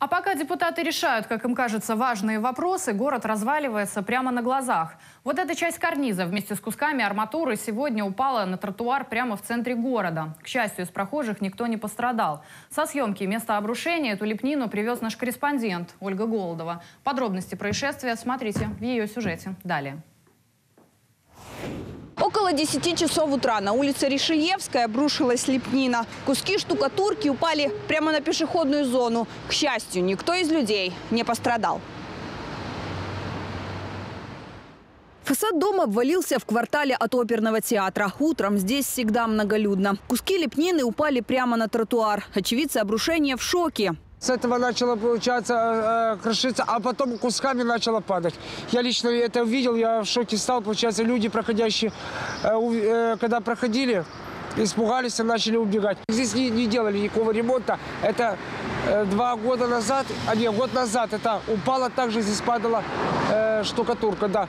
А пока депутаты решают, как им кажется, важные вопросы, город разваливается прямо на глазах. Вот эта часть карниза вместе с кусками арматуры сегодня упала на тротуар прямо в центре города. К счастью, из прохожих никто не пострадал. Со съемки места обрушения эту лепнину привез наш корреспондент Ольга Голодова. Подробности происшествия смотрите в ее сюжете. Далее. Около 10 часов утра на улице Ришиевская обрушилась лепнина. Куски штукатурки упали прямо на пешеходную зону. К счастью, никто из людей не пострадал. Фасад дома обвалился в квартале от оперного театра. Утром здесь всегда многолюдно. Куски лепнины упали прямо на тротуар. Очевидцы обрушения в шоке. С этого начало, получаться, э, крошиться, а потом кусками начало падать. Я лично это увидел, я в шоке стал. Получается, люди, проходящие, э, э, когда проходили, испугались и начали убегать. Здесь не, не делали никакого ремонта. Это э, два года назад, а не, год назад, это упало, также здесь падала э, штукатурка, да.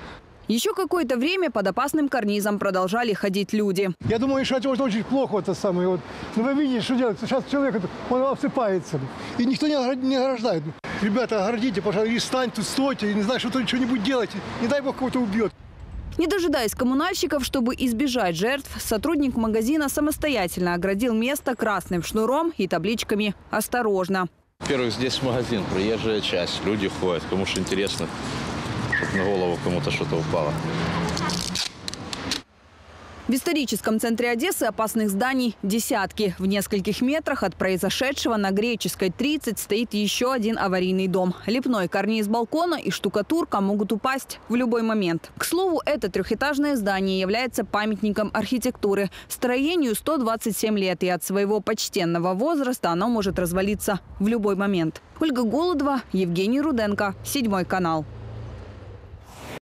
Еще какое-то время под опасным карнизом продолжали ходить люди. Я думаю, что это очень плохо это самое. Вот. Ну вы видите, что делать? Сейчас человек, он обсыпается. И никто не огра- не ограждает. Ребята, оградите, пожалуйста, и стань тут, стойте, и не знаю, что-то что-нибудь делать. Не дай бог кого-то убьет. Не дожидаясь коммунальщиков, чтобы избежать жертв, сотрудник магазина самостоятельно оградил место красным шнуром и табличками «Осторожно». Во-первых, здесь магазин, проезжая часть, люди ходят, кому что интересно, на голову кому-то что-то упало. В историческом центре Одессы опасных зданий десятки. В нескольких метрах от произошедшего на Греческой 30 стоит еще один аварийный дом. Лепной карниз балкона и штукатурка могут упасть в любой момент. К слову, это трехэтажное здание является памятником архитектуры. Строению 127 лет, и от своего почтенного возраста оно может развалиться в любой момент. Ольга Голодова, Евгений Руденко, Седьмой канал.